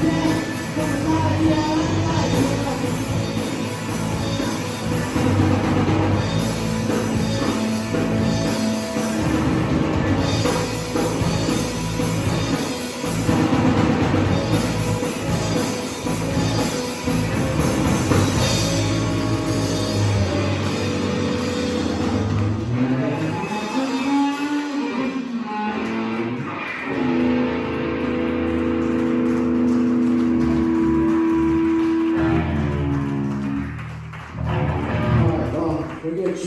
Yeah, Maria.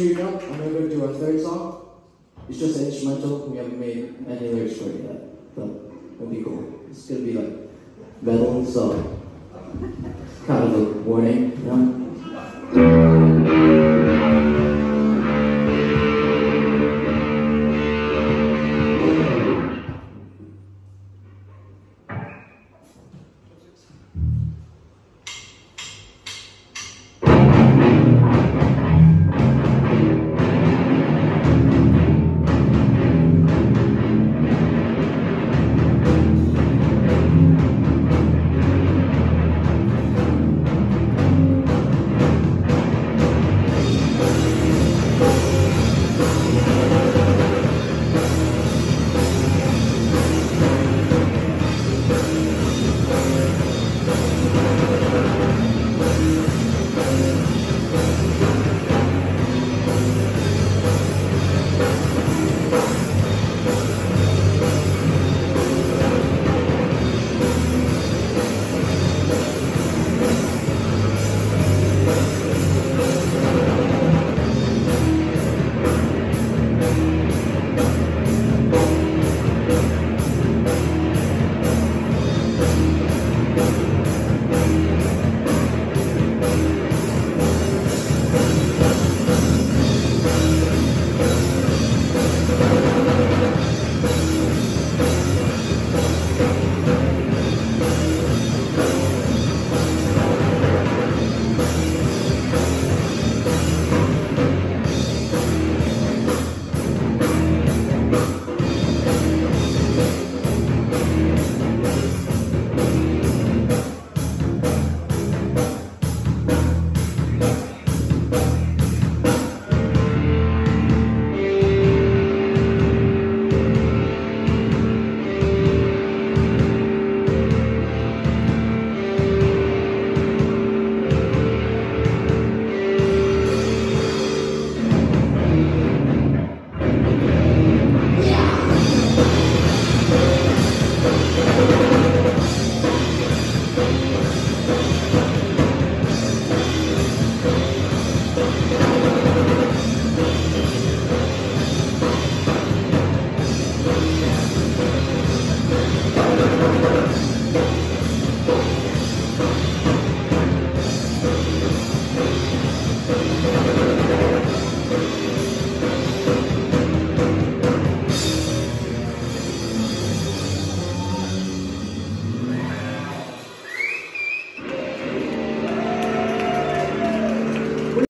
And we're gonna do our third song. It's just an instrumental. We haven't made any lyrics for it yet, but it'll be cool. It's gonna be like metal, so kind of a warning, you know.